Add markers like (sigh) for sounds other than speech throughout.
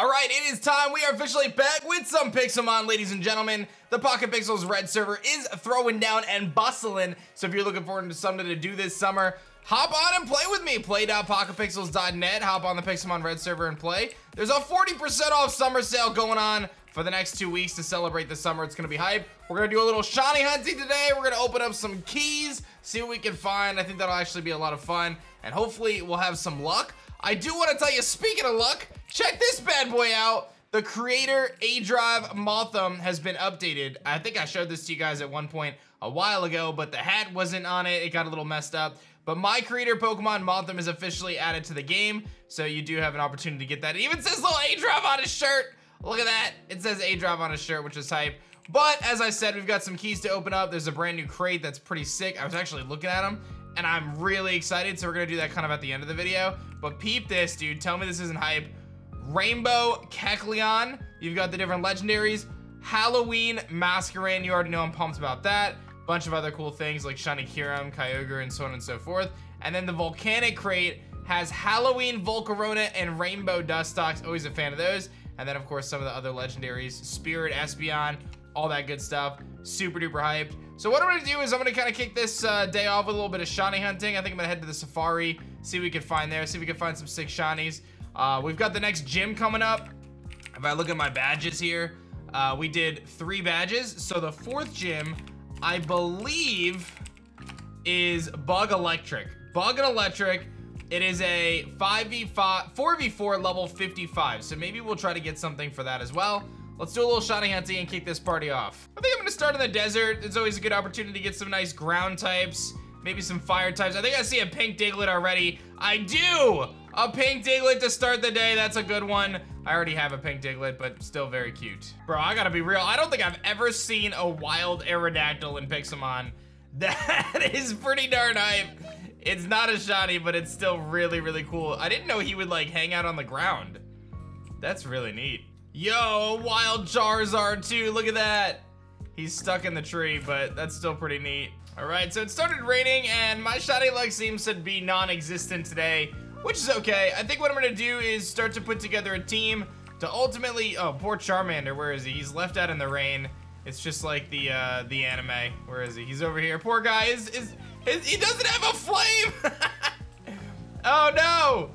All right, it is time. We are officially back with some Pixelmon, ladies and gentlemen. The Pocket Pixels Red server is throwing down and bustling. So if you're looking forward to something to do this summer, hop on and play with me. Play.pocketpixels.net. Hop on the Pixelmon Red server and play. There's a 40% off summer sale going on for the next two weeks to celebrate the summer. It's gonna be hype. We're gonna do a little shiny hunting today. We're gonna open up some keys, see what we can find. I think that'll actually be a lot of fun. And hopefully we'll have some luck. I do want to tell you, speaking of luck, check this bad boy out. The creator A-Drive Mothim has been updated. I think I showed this to you guys at one point a while ago, but the hat wasn't on it. It got a little messed up. But my creator Pokemon Mothim is officially added to the game, so you do have an opportunity to get that. It even says little A-Drive on his shirt. Look at that. It says A-Drive on his shirt, which is hype. But as I said, we've got some keys to open up. There's a brand new crate that's pretty sick. I was actually looking at them and I'm really excited. So we're gonna do that kind of at the end of the video. But peep this, dude. Tell me this isn't hype. Rainbow Kecleon. You've got the different legendaries. Halloween Masquerain. You already know I'm pumped about that. Bunch of other cool things like Shiny Kyurem, Kyogre, and so on and so forth. And then the Volcanic Crate has Halloween Volcarona and Rainbow Dustox. Always a fan of those. And then, of course, some of the other legendaries. Spirit, Espeon, all that good stuff. Super duper hyped. So what I'm gonna do is I'm gonna kind of kick this uh, day off with a little bit of shiny hunting. I think I'm gonna head to the safari, see what we can find there, see if we can find some sick shinies. Uh, we've got the next gym coming up. If I look at my badges here, uh, we did three badges. So the fourth gym, I believe, is Bug Electric. Bug and Electric. It is a 5v5, 4v4 level 55. So maybe we'll try to get something for that as well. Let's do a little shiny hunting and kick this party off. I think I'm gonna start in the desert. It's always a good opportunity to get some nice ground types, maybe some fire types. I think I see a pink Diglett already. I do! A pink Diglett to start the day, that's a good one. I already have a pink Diglett, but still very cute. Bro, I gotta be real. I don't think I've ever seen a wild Aerodactyl in Pixelmon. (laughs) That is pretty darn hype. It's not a shiny, but it's still really, really cool. I didn't know he would like hang out on the ground. That's really neat. Yo, wild Charizard too, look at that. He's stuck in the tree, but that's still pretty neat. All right, so it started raining and my shiny luck seems to be non-existent today, which is okay. I think what I'm gonna do is start to put together a team to ultimately, oh, poor Charmander, where is he? He's left out in the rain. It's just like the uh, the anime. Where is he? He's over here. Poor guy is, is, is he doesn't have a flame. (laughs) oh no.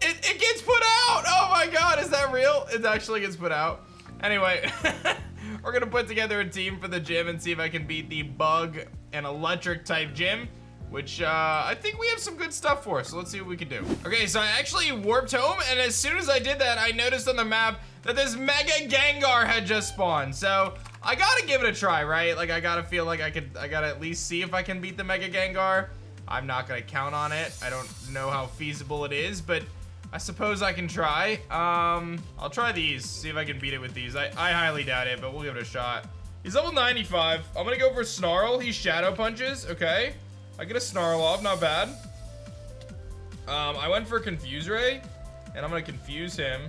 It, it gets put out! Oh my god, is that real? It actually gets put out. Anyway, (laughs) we're gonna put together a team for the gym and see if I can beat the bug and electric type gym which uh, I think we have some good stuff for, so let's see what we can do. Okay, so I actually warped home, and as soon as I did that, I noticed on the map that this Mega Gengar had just spawned, so I gotta give it a try, right? Like, I gotta feel like I could, I gotta at least see if I can beat the Mega Gengar. I'm not gonna count on it. I don't know how feasible it is, but I suppose I can try. Um, I'll try these, see if I can beat it with these. I, I highly doubt it, but we'll give it a shot. He's level 95. I'm gonna go for Snarl. He Shadow Punches, okay. I get a Snarl off, not bad. Um, I went for Confuse Ray, and I'm gonna confuse him.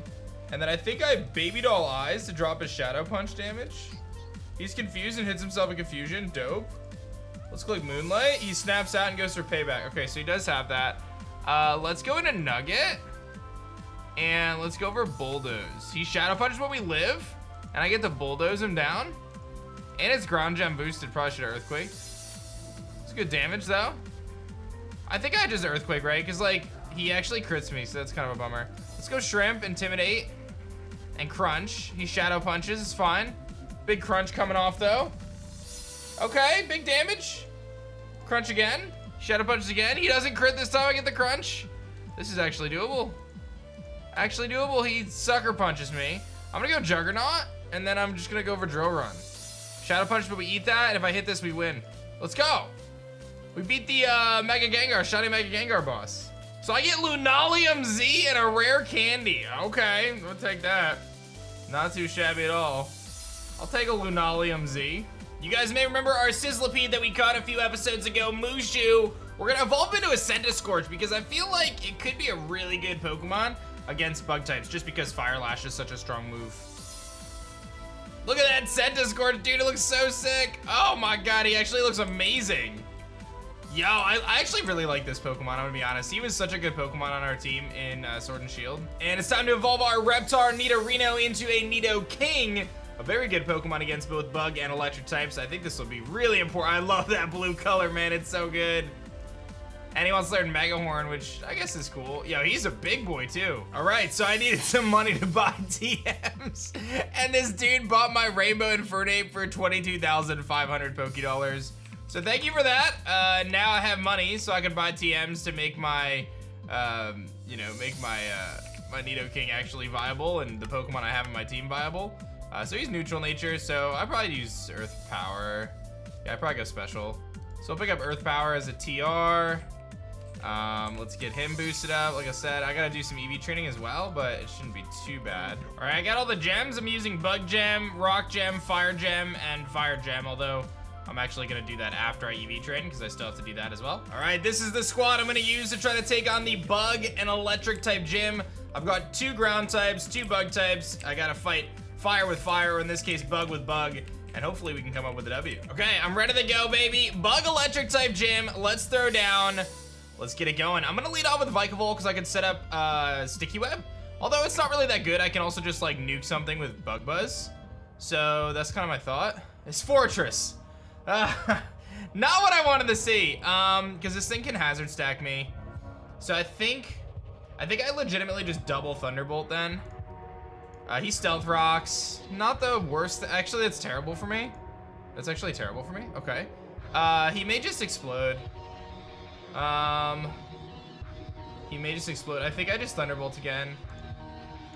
And then I think I Baby Doll Eyes to drop his Shadow Punch damage. He's confused and hits himself a Confusion, dope. Let's click Moonlight. He snaps out and goes for Payback. Okay, so he does have that. Uh, let's go into Nugget. And let's go for Bulldoze. He Shadow Punches when we live. And I get to Bulldoze him down. And it's Ground Gem boosted. Probably should Earthquake. It's good damage, though. I think I just Earthquake, right? Because, like, he actually crits me, so that's kind of a bummer. Let's go Shrimp, Intimidate, and Crunch. He Shadow Punches. It's fine. Big Crunch coming off, though. Okay, big damage. Crunch again. Shadow Punches again. He doesn't crit this time. I get the Crunch. This is actually doable. Actually doable. He sucker punches me. I'm gonna go Juggernaut, and then I'm just gonna go for Drill Run. Shadow Punch, but we eat that, and if I hit this, we win. Let's go. We beat the uh, Mega Gengar, Shiny Mega Gengar boss. So I get Lunalium Z and a rare candy. Okay, we'll take that. Not too shabby at all. I'll take a Lunalium Z. You guys may remember our Sizzlipede that we caught a few episodes ago, Mushu. We're gonna evolve into a Centiskorch because I feel like it could be a really good Pokemon against bug types just because Fire Lash is such a strong move. Look at that Centiskorch, dude, it looks so sick. Oh my god, he actually looks amazing. Yo, I, I, actually really like this Pokemon, I'm gonna be honest. He was such a good Pokemon on our team in uh, Sword and Shield. And it's time to evolve our Reptar Nidorino into a Nidoking. A very good Pokemon against both Bug and Electric types. I think this will be really important. I love that blue color, man. It's so good. And he wants to learn Megahorn, which I guess is cool. Yo, he's a big boy too. All right, so I needed some money to buy (laughs) TMs. And this dude bought my Rainbow Infernape for 22,500 Poké Dollars. So thank you for that. Uh, now I have money, so I can buy TMs to make my, um, you know, make my uh, my Nidoking actually viable and the Pokemon I have in my team viable. Uh, so he's neutral nature, so I probably use Earth Power. Yeah, I probably go special. So I'll pick up Earth Power as a TR. Um, let's get him boosted up. Like I said, I gotta do some EV training as well, but it shouldn't be too bad. All right, I got all the gems. I'm using Bug Gem, Rock Gem, Fire Gem, and Fire Gem, although I'm actually gonna do that after I EV train because I still have to do that as well. All right, this is the squad I'm gonna use to try to take on the bug and electric type gym. I've got two ground types, two bug types. I gotta fight fire with fire, or in this case, bug with bug. And hopefully we can come up with a W. Okay, I'm ready to go, baby. Bug electric type gym. Let's throw down. Let's get it going. I'm gonna lead off with Vikavolt because I can set up uh, Sticky Web. Although it's not really that good, I can also just like nuke something with Bug Buzz. So that's kind of my thought. It's Forretress. Uh, (laughs) not what I wanted to see, um, because this thing can hazard stack me. So I think, I think I legitimately just double Thunderbolt then. Uh, he Stealth Rocks. Not the worst, actually that's terrible for me. That's actually terrible for me, okay. Uh, he may just explode. Um, he may just explode. I think I just Thunderbolt again.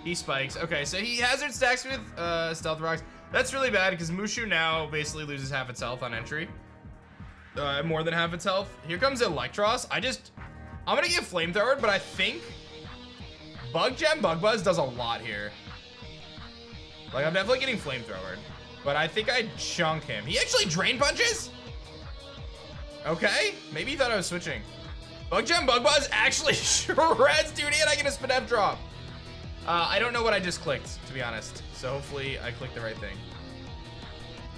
He spikes. Okay, so he hazard stacks with uh, Stealth Rocks. That's really bad because Mushu now basically loses half its health on entry. Uh, more than half its health. Here comes Eelektross. I just, I'm gonna get Flamethrower, but I think Bug Gem Bug Buzz does a lot here. Like, I'm definitely getting Flamethrower, but I think I chunk him. He actually Drain Punches? Okay, maybe he thought I was switching. Bug Gem Bug Buzz actually (laughs) shreds, dude, and I get a Spadef drop. Uh, I don't know what I just clicked, to be honest. So hopefully I clicked the right thing.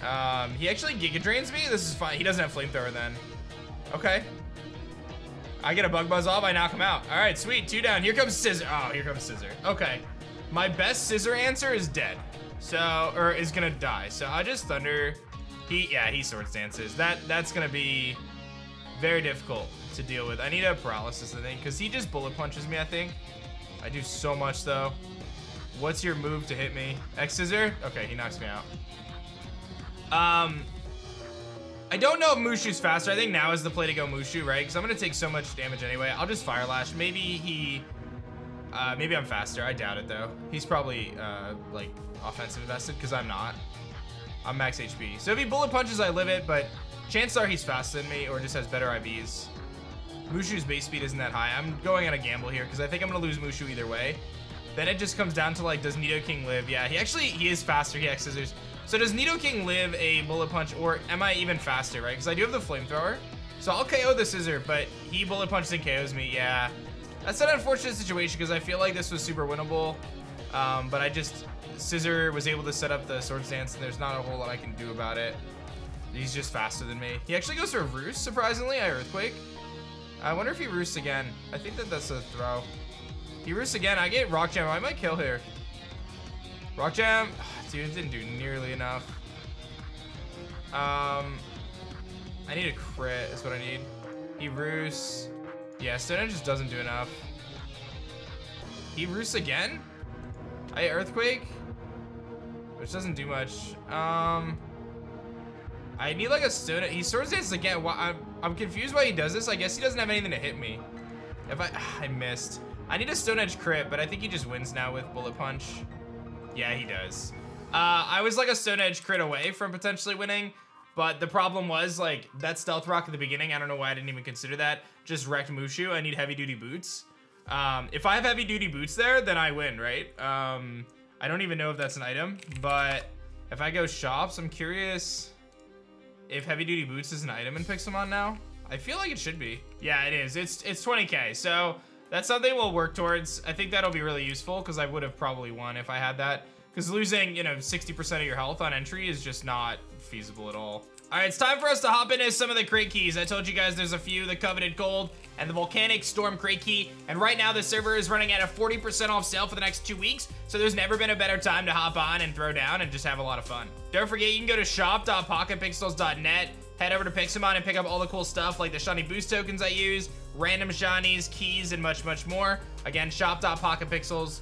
Um, he actually Giga Drains me? This is fine. He doesn't have Flamethrower then. Okay. I get a Bug Buzz off, I knock him out. All right, sweet, two down. Here comes Scizor. Oh, here comes Scizor. Okay. My best Scizor answer is dead. So, or is gonna die. So I just Thunder. He, yeah, he Swords Dances. That, that's gonna be very difficult to deal with. I need a Paralysis, I think, because he just Bullet Punches me, I think. I do so much, though. What's your move to hit me? X Scissor? Okay, he knocks me out. Um, I don't know if Mushu's faster. I think now is the play to go Mushu, right? Because I'm going to take so much damage anyway. I'll just Fire Lash. Maybe he... Uh, maybe I'm faster. I doubt it, though. He's probably, uh, like, offensive invested, because I'm not. I'm max HP. So if he Bullet Punches, I live it, but chances are he's faster than me or just has better IVs. Mushu's base speed isn't that high. I'm going on a gamble here because I think I'm going to lose Mushu either way. Then it just comes down to like, does Nidoking live? Yeah, he actually, he is faster. He has Scissors. So does Nidoking live a Bullet Punch or am I even faster, right? Because I do have the Flamethrower. So I'll KO the Scizor, but he Bullet Punches and KOs me. Yeah, that's an unfortunate situation because I feel like this was super winnable. Um, but I just, Scizor was able to set up the Swords Dance and there's not a whole lot I can do about it. He's just faster than me. He actually goes for a Roost, surprisingly. I Earthquake. I wonder if he roosts again. I think that that's a throw. He roosts again. I get Rock Gem. I might kill here. Rock Gem. Dude, didn't do nearly enough. Um, I need a crit is what I need. He roosts. Yeah, Stone just doesn't do enough. He roosts again? I Earthquake? Which doesn't do much. Um... I need like a stone. He swords dances again. I'm, I'm confused why he does this. I guess he doesn't have anything to hit me. If I, (sighs) I missed. I need a stone edge crit, but I think he just wins now with bullet punch. Yeah, he does. Uh, I was like a stone edge crit away from potentially winning, but the problem was like that stealth rock at the beginning. I don't know why I didn't even consider that. Just wrecked Mushu. I need heavy duty boots. Um, if I have heavy duty boots there, then I win, right? Um, I don't even know if that's an item, but if I go shops, I'm curious if heavy duty boots is an item in Pixelmon now. I feel like it should be. Yeah, it is. It's it's 20k. So that's something we'll work towards. I think that'll be really useful because I would have probably won if I had that. Because losing, you know, 60% of your health on entry is just not feasible at all. All right, it's time for us to hop into some of the crate keys. I told you guys there's a few, the Coveted Gold and the Volcanic Storm crate key. And right now the server is running at a 40% off sale for the next two weeks. So there's never been a better time to hop on and throw down and just have a lot of fun. Don't forget, you can go to shop.pocketpixels.net, head over to Pixelmon and pick up all the cool stuff like the shiny boost tokens I use, random shinies, keys, and much, much more. Again, shop.pocketpixels.net,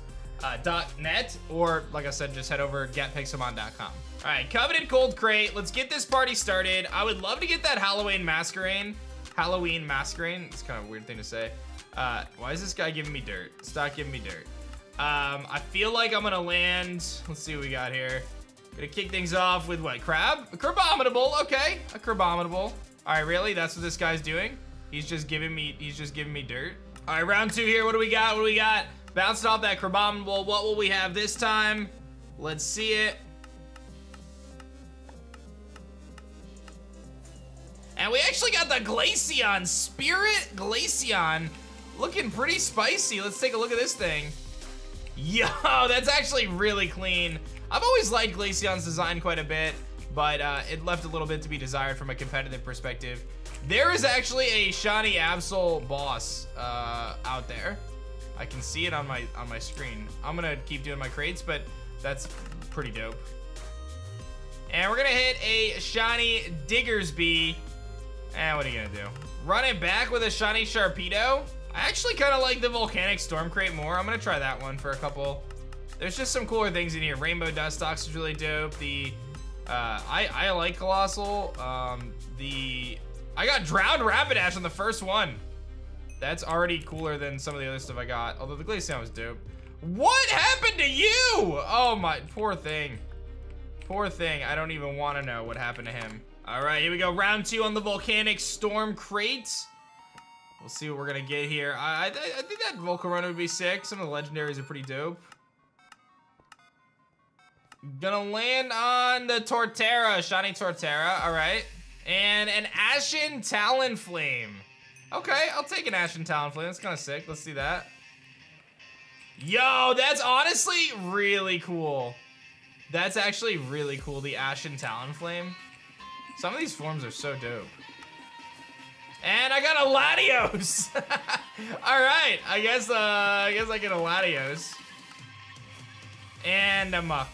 uh, or like I said, just head over getpixelmon.com. All right, Coveted Gold Crate. Let's get this party started. I would love to get that Halloween Masquerain. Halloween Masquerain. It's kind of a weird thing to say. Uh, why is this guy giving me dirt? Stop giving me dirt. Um, I feel like I'm gonna land. Let's see what we got here. Gonna kick things off with what? Crab? A Crabominable. Okay, a Crabominable. All right, really? That's what this guy's doing? He's just giving me. He's just giving me dirt. All right, round two here. What do we got? What do we got? Bounced off that Crabominable. What will we have this time? Let's see it. And we actually got the Glaceon, Spirit Glaceon. Looking pretty spicy. Let's take a look at this thing. Yo, (laughs) that's actually really clean. I've always liked Glaceon's design quite a bit, but uh, it left a little bit to be desired from a competitive perspective. There is actually a shiny Absol boss uh, out there. I can see it on my on my screen. I'm gonna keep doing my crates, but that's pretty dope. And we're gonna hit a shiny Diggersby Eh, what are you gonna do? Run it back with a shiny Sharpedo? I actually kind of like the Volcanic Storm Crate more. I'm gonna try that one for a couple. There's just some cooler things in here. Rainbow Dustox is really dope. The, uh, I, I like Coalossal. Um, the, I got Drowned Rapidash on the first one. That's already cooler than some of the other stuff I got. Although the Glaceon was dope. What happened to you? Oh my, poor thing. Poor thing. I don't even want to know what happened to him. All right, here we go. Round two on the Volcanic Storm Crate. We'll see what we're gonna get here. I, I, I think that Volcarona would be sick. Some of the legendaries are pretty dope. Gonna land on the Torterra, Shiny Torterra, all right. And an Ashen Talonflame. Okay, I'll take an Ashen Talonflame, that's kind of sick. Let's see that. Yo, that's honestly really cool. That's actually really cool, the Ashen Talonflame. Some of these forms are so dope. And I got a Latios. (laughs) All right, I guess uh, I guess I get a Latios. And a Muk.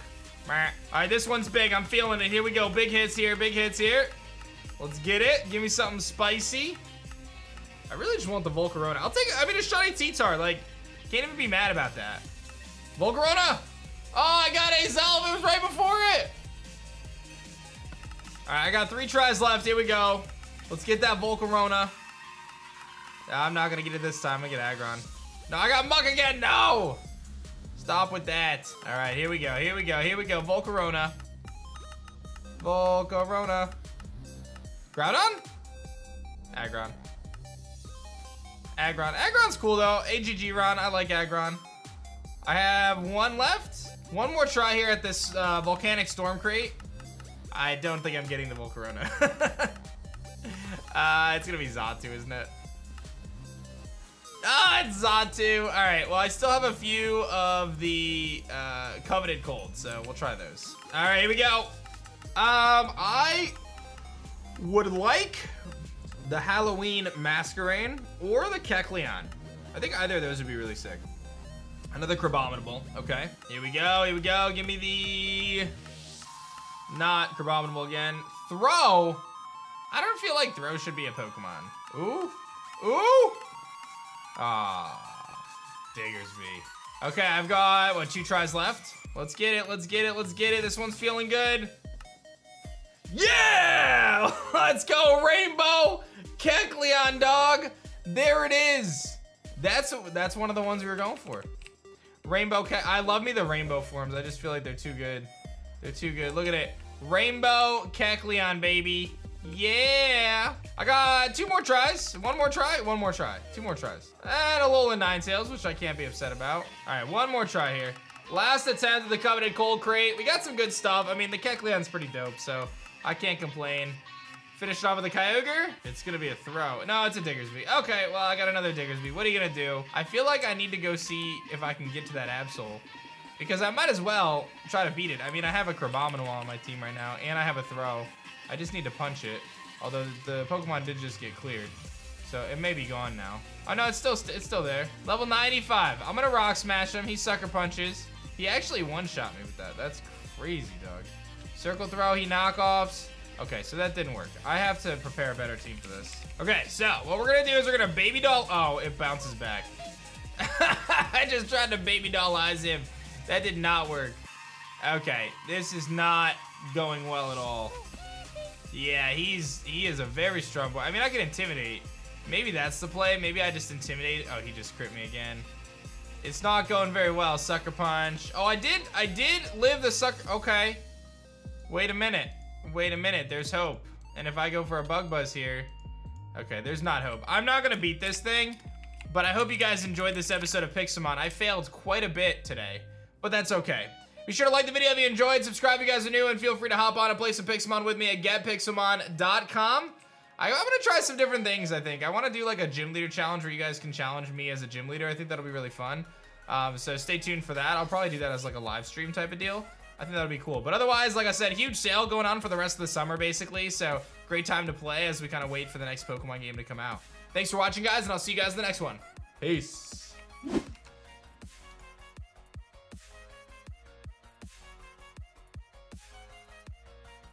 All right, this one's big. I'm feeling it. Here we go. Big hits here. Big hits here. Let's get it. Give me something spicy. I really just want the Volcarona. I'll take. I mean, a shiny T-Tar. Like, can't even be mad about that. Volcarona. Oh, I got a It was right before it. All right, I got three tries left. Here we go. Let's get that Volcarona. I'm not gonna get it this time. I get Aggron. No, I got Muk again. No! Stop with that. All right, here we go. Here we go. Here we go. Volcarona. Volcarona. Groudon? Aggron. Aggron. Aggron's cool though. Aggron. I like Aggron. I have one left. One more try here at this uh, Volcanic Storm Crate. I don't think I'm getting the Volcarona. (laughs) uh, it's gonna be Xatu, isn't it? Ah, it's Xatu. All right, well, I still have a few of the uh, Coveted Gold, so we'll try those. All right, here we go. Um, I would like the Halloween Masquerain or the Kecleon. I think either of those would be really sick. Another Crabominable. Okay, here we go, here we go. Give me the not Crabominable again. Throh? I don't feel like Throh should be a Pokemon. Ooh. Ooh. Ah. diggers Diggersby. Okay, I've got, what, two tries left? Let's get it, let's get it, let's get it. This one's feeling good. Yeah! (laughs) Let's go, Rainbow Kecleon, dog. There it is. That's that's one of the ones we were going for. Rainbow Ke I love me the rainbow forms. I just feel like they're too good. They're too good. Look at it. Rainbow Kecleon, baby. Yeah. I got two more tries. One more try, one more try. Two more tries. And a Alolan Ninetales, which I can't be upset about. All right, one more try here. Last attempt at the coveted gold crate. We got some good stuff. I mean, the Kecleon's pretty dope, so I can't complain. Finish off with a Kyogre. It's gonna be a Throh. No, it's a Diggersby. Okay, well, I got another Diggersby. What are you gonna do? I feel like I need to go see if I can get to that Absol. Because I might as well try to beat it. I mean, I have a Crabominable on my team right now, and I have a Throh. I just need to punch it. Although the Pokemon did just get cleared. So it may be gone now. Oh no, it's still it's still there. Level 95. I'm gonna rock smash him. He sucker punches. He actually one-shot me with that. That's crazy, dog. Circle throw, he knockoffs. Okay, so that didn't work. I have to prepare a better team for this. Okay, so what we're gonna do is we're gonna baby doll. Oh, it bounces back. (laughs) I just tried to baby dollize him. That did not work. Okay, this is not going well at all. Yeah, he's he is a very strong boy. I mean, I can intimidate. Maybe that's the play. Maybe I just intimidate. Oh, he just crit me again. It's not going very well. Sucker punch. Oh, I did. I did live the sucker. Okay. Wait a minute. Wait a minute. There's hope. And if I go for a bug buzz here. Okay, there's not hope. I'm not going to beat this thing. But I hope you guys enjoyed this episode of Pixelmon. I failed quite a bit today. But that's okay. Be sure to like the video if you enjoyed, subscribe if you guys are new, and feel free to hop on and play some Pixelmon with me at getpixelmon.com. I, am gonna try some different things, I think. I wanna do like a gym leader challenge where you guys can challenge me as a gym leader. I think that'll be really fun. Um, so stay tuned for that. I'll probably do that as like a live stream type of deal. I think that'll be cool. But otherwise, like I said, huge sale going on for the rest of the summer, basically. So great time to play as we kind of wait for the next Pokemon game to come out. Thanks for watching, guys, and I'll see you guys in the next one. Peace.